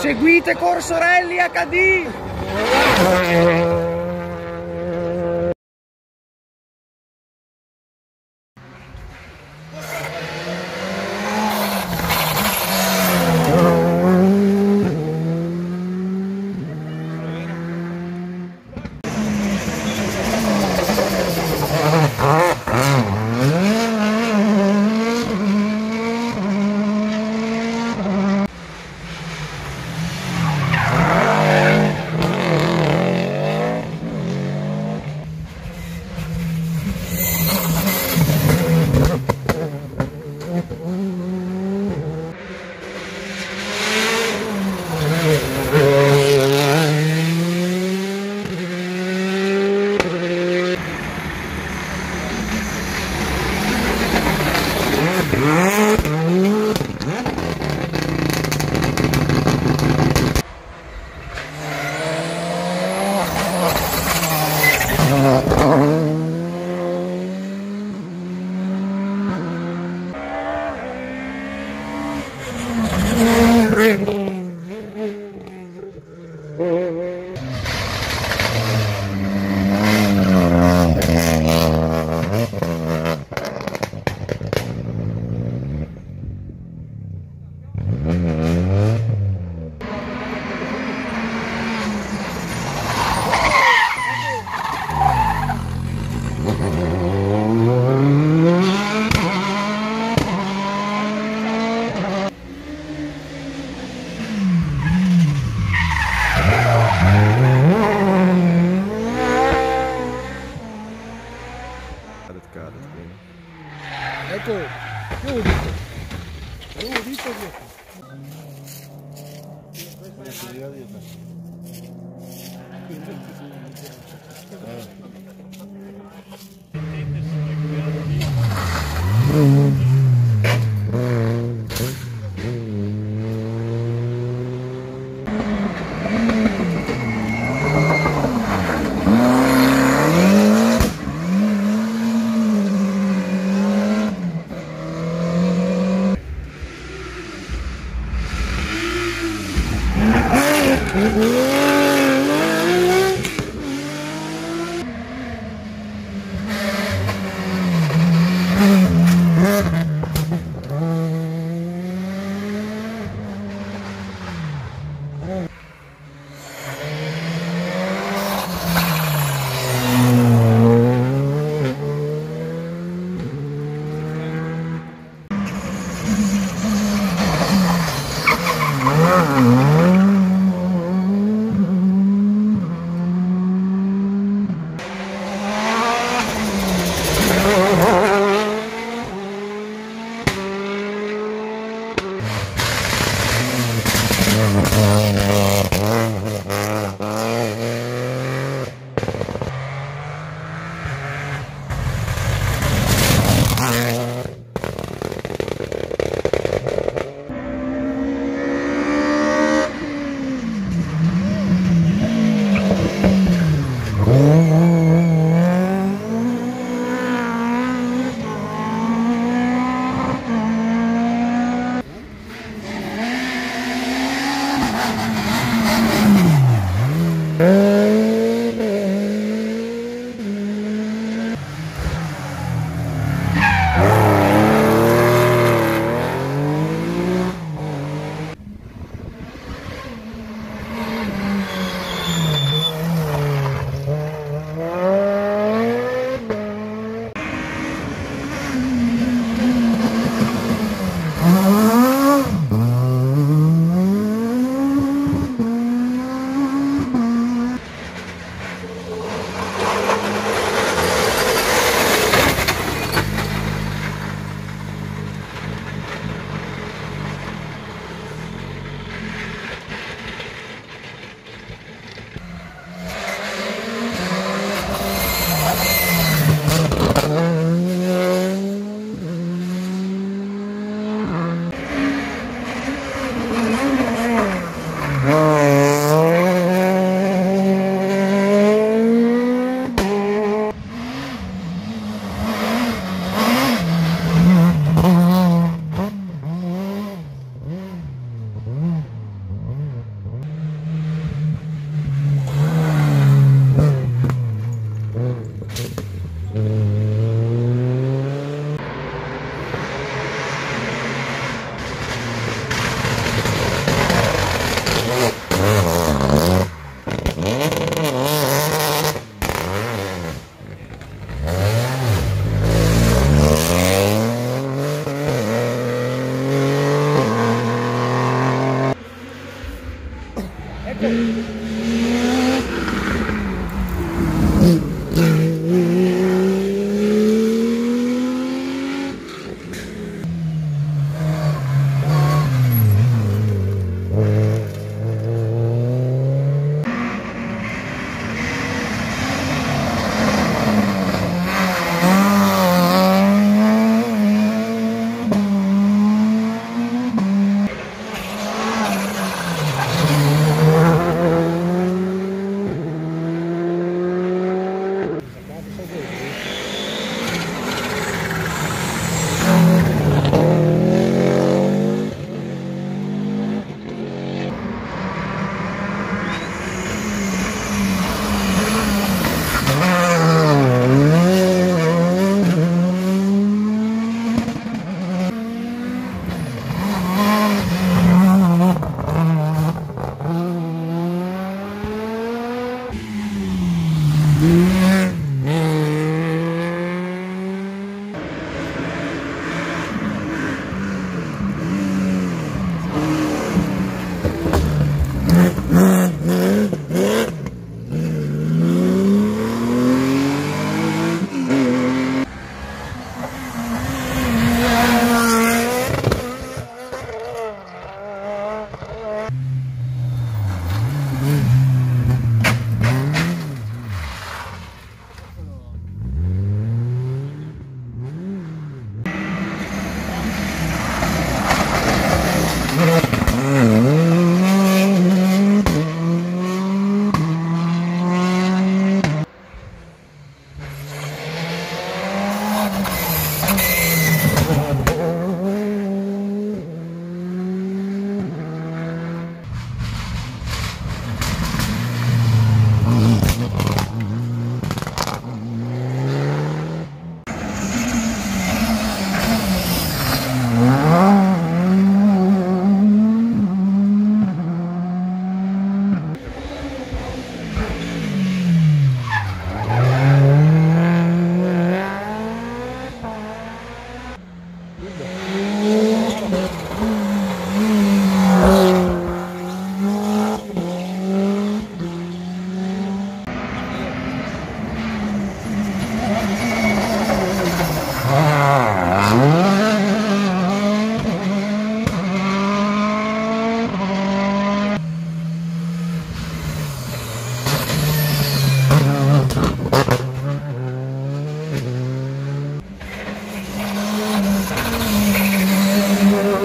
Seguite Corsorelli HD! Eco, qué bonito. Qué bonito, viejo. Para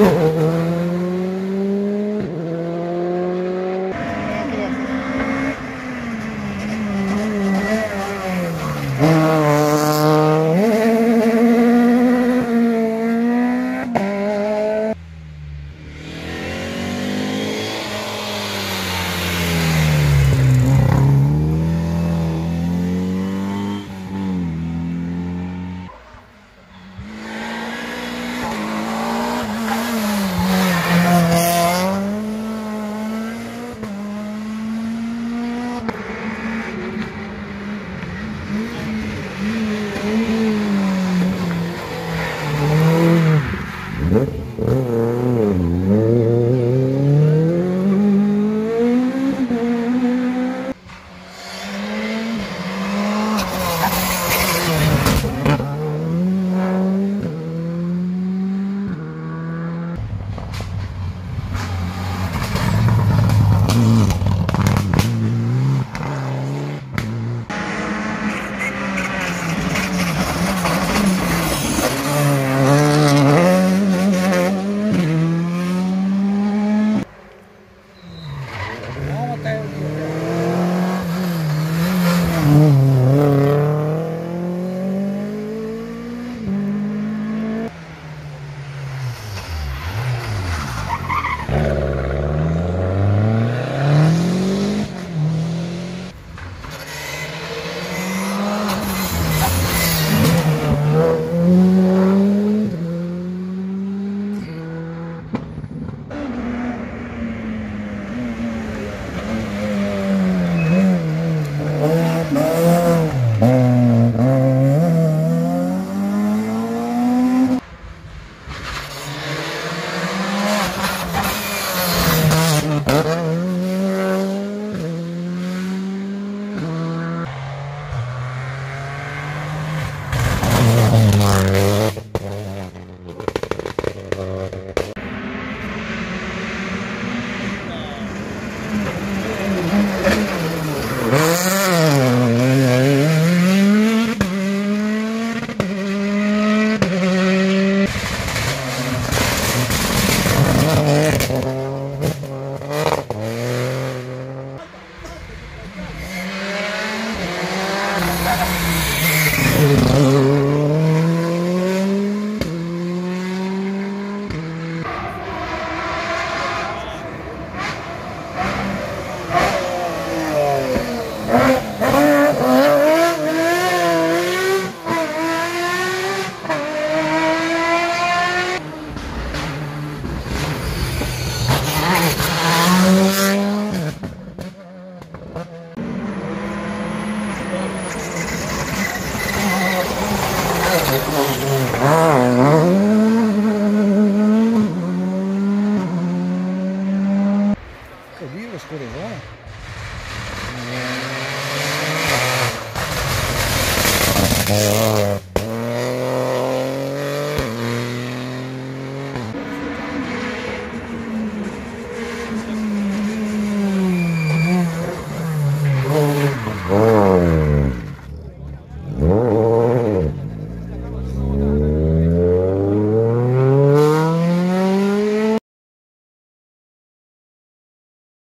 Oh, Música